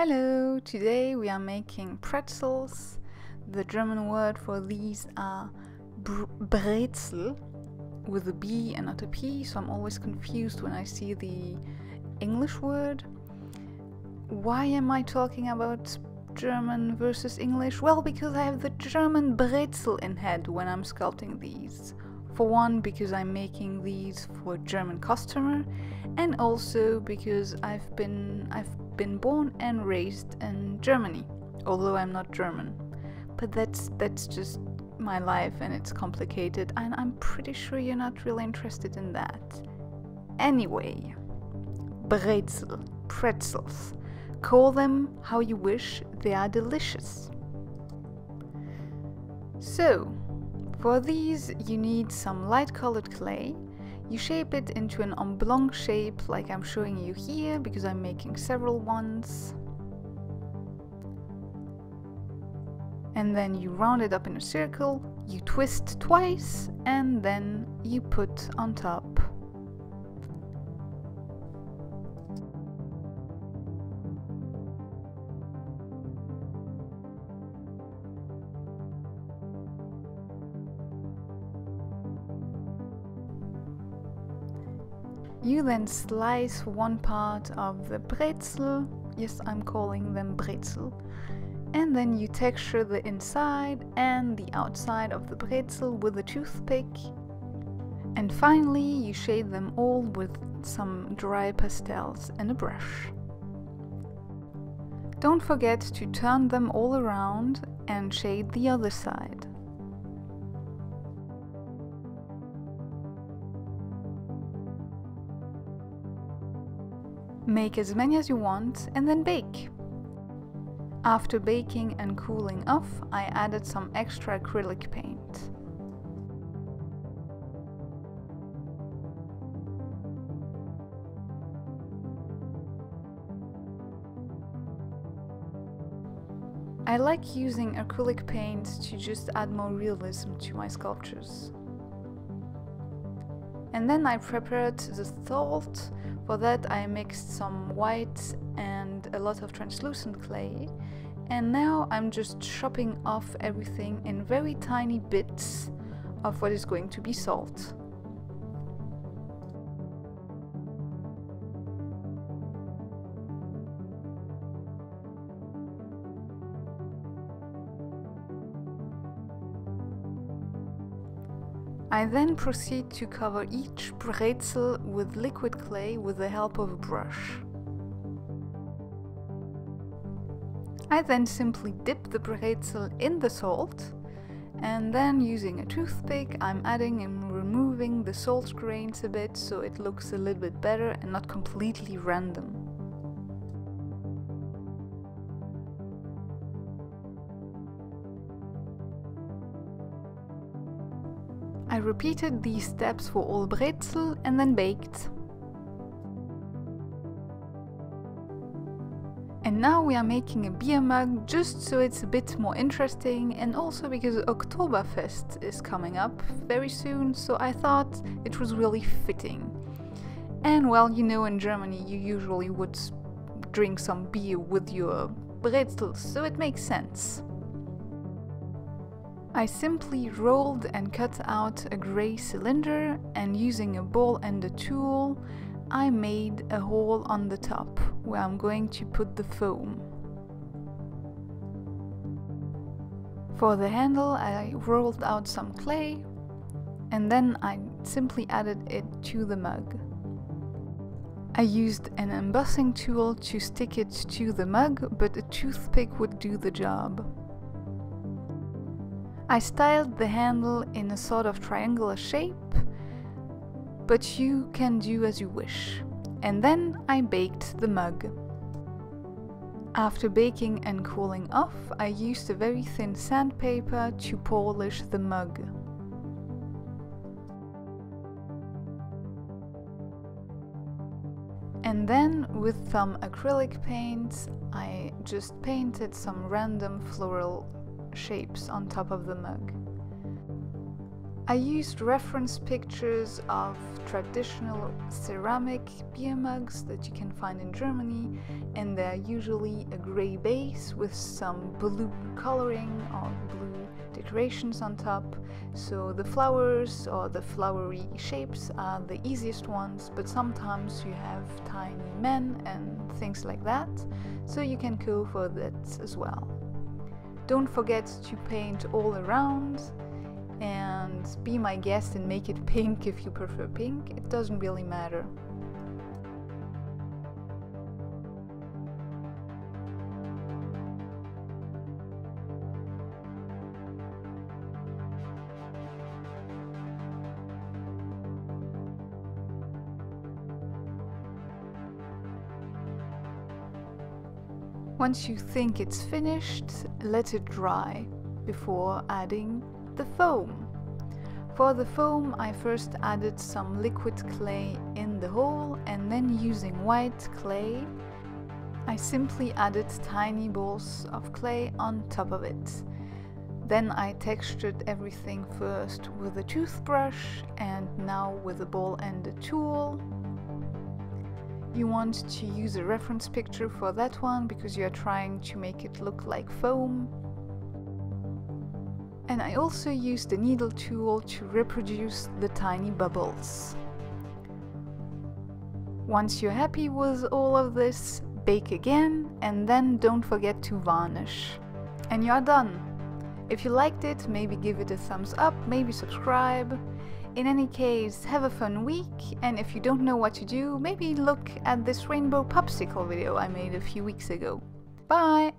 Hello, today we are making pretzels. The German word for these are br brezel with a B and not a P, so I'm always confused when I see the English word. Why am I talking about German versus English? Well, because I have the German brezel in head when I'm sculpting these. For one, because I'm making these for a German customer, and also because I've been I've been born and raised in Germany, although I'm not German. But that's that's just my life and it's complicated and I'm pretty sure you're not really interested in that. Anyway, brezel, pretzels. Call them how you wish, they are delicious. So, for these you need some light colored clay, you shape it into an oblong shape like I'm showing you here because I'm making several ones. And then you round it up in a circle, you twist twice and then you put on top You then slice one part of the brezel, yes, I'm calling them brezel, and then you texture the inside and the outside of the brezel with a toothpick. And finally, you shade them all with some dry pastels and a brush. Don't forget to turn them all around and shade the other side. Make as many as you want and then bake. After baking and cooling off, I added some extra acrylic paint. I like using acrylic paint to just add more realism to my sculptures. And then I prepared the salt for that I mixed some white and a lot of translucent clay and now I'm just chopping off everything in very tiny bits of what is going to be salt. I then proceed to cover each brezel with liquid clay with the help of a brush. I then simply dip the brezel in the salt and then using a toothpick I'm adding and removing the salt grains a bit so it looks a little bit better and not completely random. I repeated these steps for all brezel and then baked. And now we are making a beer mug just so it's a bit more interesting and also because Oktoberfest is coming up very soon so I thought it was really fitting. And well, you know in Germany you usually would drink some beer with your brezel so it makes sense. I simply rolled and cut out a grey cylinder and using a ball and a tool I made a hole on the top where I'm going to put the foam. For the handle I rolled out some clay and then I simply added it to the mug. I used an embossing tool to stick it to the mug but a toothpick would do the job. I styled the handle in a sort of triangular shape, but you can do as you wish. And then I baked the mug. After baking and cooling off, I used a very thin sandpaper to polish the mug. And then with some acrylic paint, I just painted some random floral shapes on top of the mug. I used reference pictures of traditional ceramic beer mugs that you can find in Germany, and they're usually a grey base with some blue coloring or blue decorations on top. So the flowers or the flowery shapes are the easiest ones, but sometimes you have tiny men and things like that, so you can go for that as well. Don't forget to paint all around and be my guest and make it pink if you prefer pink, it doesn't really matter. Once you think it's finished, let it dry before adding the foam. For the foam I first added some liquid clay in the hole and then using white clay I simply added tiny balls of clay on top of it. Then I textured everything first with a toothbrush and now with a ball and a tool. You want to use a reference picture for that one because you are trying to make it look like foam. And I also use the needle tool to reproduce the tiny bubbles. Once you're happy with all of this, bake again and then don't forget to varnish. And you're done! If you liked it, maybe give it a thumbs up, maybe subscribe. In any case, have a fun week, and if you don't know what to do, maybe look at this rainbow popsicle video I made a few weeks ago. Bye!